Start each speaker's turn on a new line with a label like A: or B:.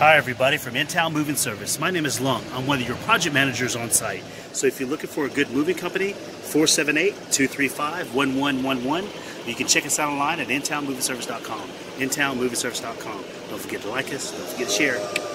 A: Hi everybody from InTown Moving Service. My name is Lung. I'm one of your project managers on site. So if you're looking for a good moving company, 478-235-1111. You can check us out online at intownmovingservice.com. intownmovingservice.com. Don't forget to like us. Don't forget to share.